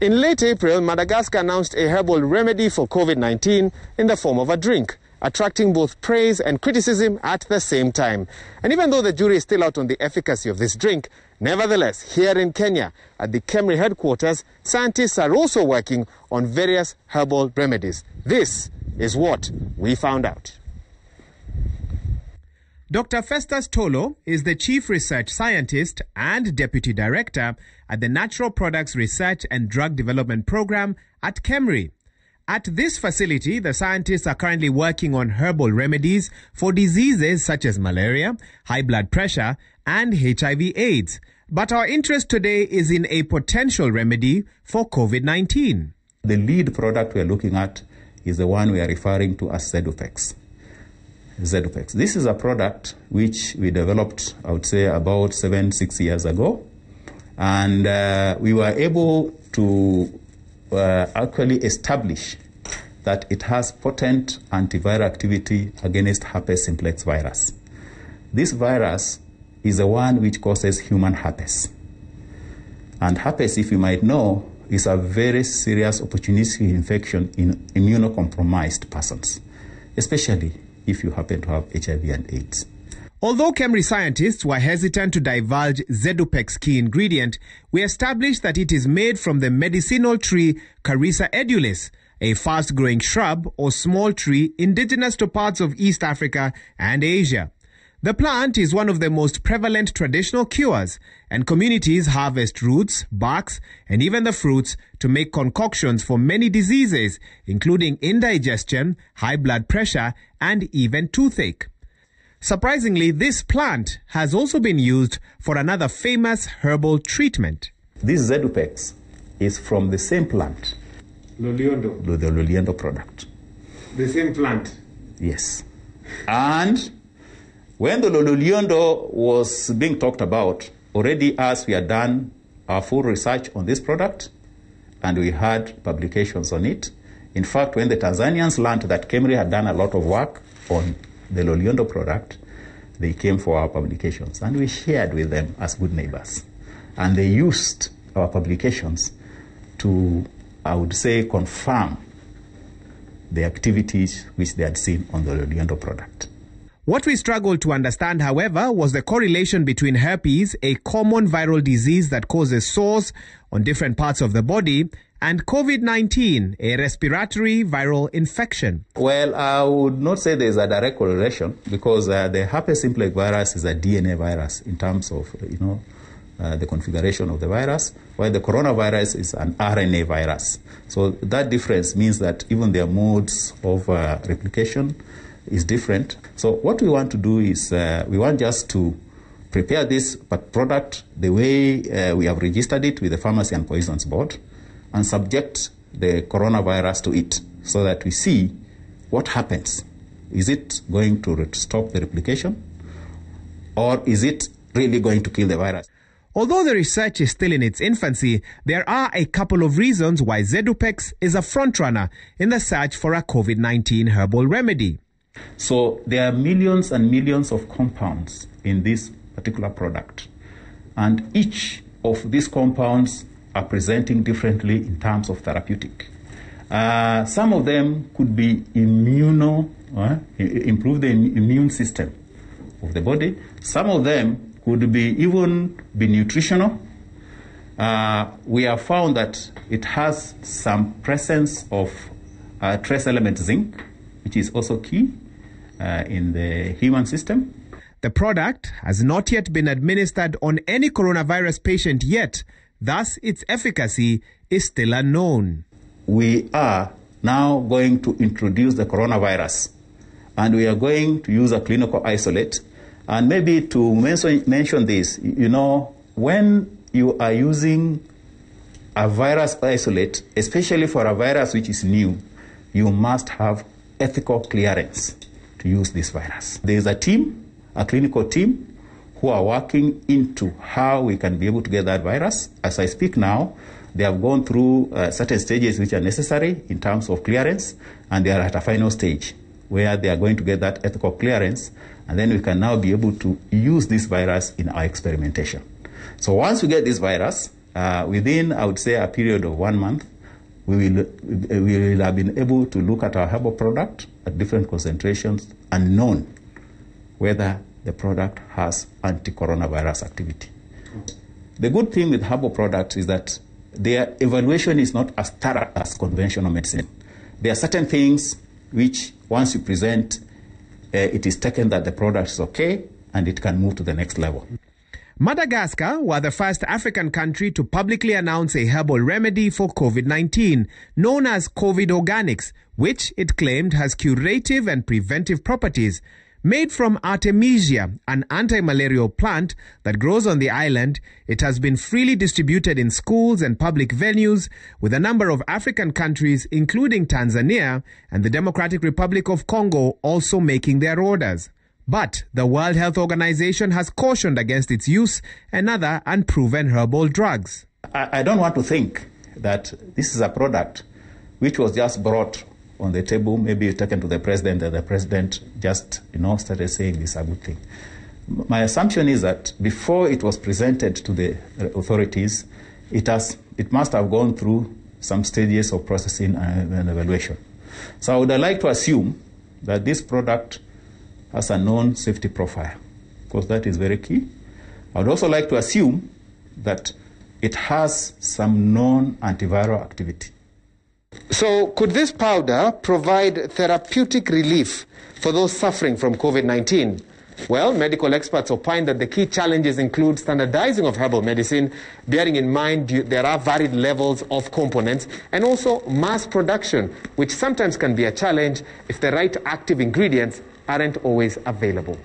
In late April, Madagascar announced a herbal remedy for COVID 19 in the form of a drink, attracting both praise and criticism at the same time. And even though the jury is still out on the efficacy of this drink, nevertheless, here in Kenya, at the KEMRI headquarters, scientists are also working on various herbal remedies. This is what we found out. Dr. Festus Tolo is the Chief Research Scientist and Deputy Director at the Natural Products Research and Drug Development Program at KEMRI. At this facility, the scientists are currently working on herbal remedies for diseases such as malaria, high blood pressure, and HIV AIDS. But our interest today is in a potential remedy for COVID 19. The lead product we are looking at is the one we are referring to as Zedupex. Zedupex. This is a product which we developed, I would say, about seven, six years ago. And uh, we were able to uh, actually establish that it has potent antiviral activity against herpes simplex virus. This virus is the one which causes human herpes. And herpes, if you might know, is a very serious opportunistic infection in immunocompromised persons, especially if you happen to have HIV and AIDS. Although KEMRI scientists were hesitant to divulge Zedupex's key ingredient, we established that it is made from the medicinal tree Carissa edulis, a fast growing shrub or small tree indigenous to parts of East Africa and Asia. The plant is one of the most prevalent traditional cures, and communities harvest roots, barks, and even the fruits to make concoctions for many diseases, including indigestion, high blood pressure, and even toothache. Surprisingly, this plant has also been used for another famous herbal treatment. This Zedupex is from the same plant, Loliondo. the Loliondo product. The same plant. Yes. And when the Loliondo was being talked about, already as we had done our full research on this product and we had publications on it. In fact, when the Tanzanians learned that KEMRI had done a lot of work on the Loliondo product, they came for our publications and we shared with them as good neighbors. And they used our publications to, I would say, confirm the activities which they had seen on the Loliondo product. What we struggled to understand, however, was the correlation between herpes, a common viral disease that causes sores on different parts of the body, and COVID 19, a respiratory viral infection. Well, I would not say there's a direct correlation because uh, the herpes simplex virus is a DNA virus in terms of, you know, uh, the configuration of the virus, while the coronavirus is an RNA virus. So that difference means that even their modes of uh, replication is different. So what we want to do is uh, we want just to prepare this product the way uh, we have registered it with the Pharmacy and Poisons Board and subject the coronavirus to it so that we see what happens. Is it going to stop the replication or is it really going to kill the virus? Although the research is still in its infancy, there are a couple of reasons why Zedupex is a frontrunner in the search for a COVID 19 herbal remedy. So there are millions and millions of compounds in this particular product, and each of these compounds are presenting differently in terms of therapeutic. Uh, some of them could be immuno, uh, improve the immune system of the body. Some of them could be even be nutritional. Uh, we have found that it has some presence of uh, trace element zinc, which is also key uh, in the human system. The product has not yet been administered on any coronavirus patient yet, thus, its efficacy is still unknown. We are now going to introduce the coronavirus, and we are going to use a clinical isolate. And maybe to mention, mention this, you know, when you are using a virus isolate, especially for a virus which is new, you must have ethical clearance to use this virus. There is a team, a clinical team, who are working into how we can be able to get that virus. As I speak now, they have gone through uh, certain stages which are necessary in terms of clearance, and they are at a final stage where they are going to get that ethical clearance, and then we can now be able to use this virus in our experimentation. So once we get this virus, uh, within, I would say, a period of one month, we will, we will have been able to look at our herbal product at different concentrations and known whether the product has anti-coronavirus activity. The good thing with herbal products is that their evaluation is not as thorough as conventional medicine. There are certain things which, once you present, uh, it is taken that the product is okay and it can move to the next level. Madagascar were the first African country to publicly announce a herbal remedy for COVID 19, known as COVID Organics, which it claimed has curative and preventive properties. Made from Artemisia, an anti-malarial plant that grows on the island, it has been freely distributed in schools and public venues, with a number of African countries, including Tanzania and the Democratic Republic of Congo, also making their orders. But the World Health Organization has cautioned against its use and other unproven herbal drugs. I, I don't want to think that this is a product which was just brought on the table, maybe taken to the president, and the president just, you know, started saying this is a good thing. My assumption is that before it was presented to the uh, authorities, it has, it must have gone through some stages of processing and evaluation. So I would like to assume that this product has a known safety profile, because that is very key. I would also like to assume that it has some known antiviral activity. So, could this powder provide therapeutic relief for those suffering from COVID 19? Well, medical experts opine that the key challenges include standardizing of herbal medicine, bearing in mind there are varied levels of components, and also mass production, which sometimes can be a challenge if the right active ingredients aren't always available.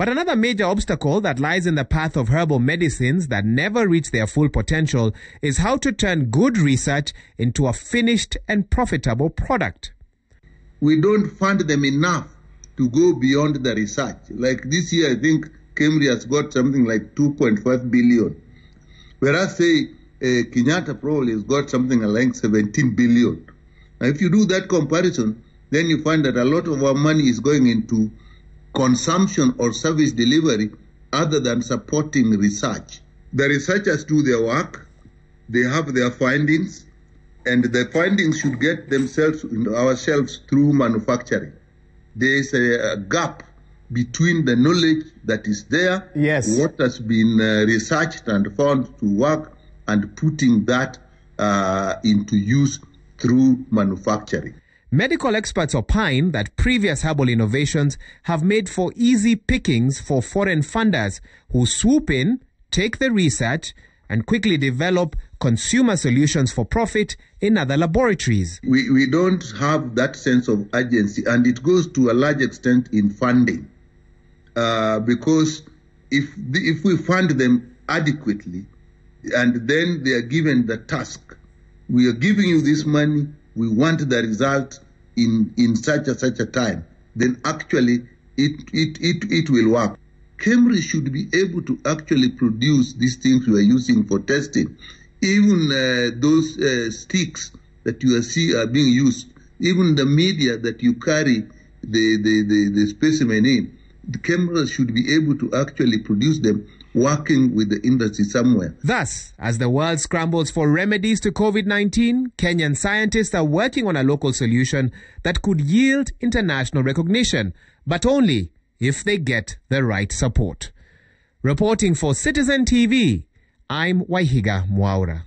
But another major obstacle that lies in the path of herbal medicines that never reach their full potential is how to turn good research into a finished and profitable product. We don't fund them enough to go beyond the research. Like this year, I think KEMRI has got something like 2.5 billion. Whereas, say, uh, Kenyatta probably has got something like 17 billion. Now, if you do that comparison, then you find that a lot of our money is going into consumption or service delivery other than supporting research. The researchers do their work, they have their findings, and the findings should get themselves into ourselves through manufacturing. There is a, a, gap between the knowledge that is there, yes. what has been uh, researched and found to work, and putting that uh, into use through manufacturing. Medical experts opine that previous herbal innovations have made for easy pickings for foreign funders who swoop in, take the research, and quickly develop consumer solutions for profit in other laboratories. We, we don't have that sense of urgency, and it goes to a large extent in funding. Uh, because if, the, if we fund them adequately, and then they are given the task, we are giving you this money, we want the result in, in such a such a time, then actually it, it, it, it will work. KEMRI should be able to actually produce these things we are using for testing. Even uh, those uh, sticks that you see are being used, even the media that you carry the, the, the, the specimen in, the cameras should be able to actually produce them working with the industry somewhere. Thus, as the world scrambles for remedies to COVID 19, Kenyan scientists are working on a local solution that could yield international recognition, but only if they get the right support. Reporting for Citizen TV, I'm Waihiga Mwaura.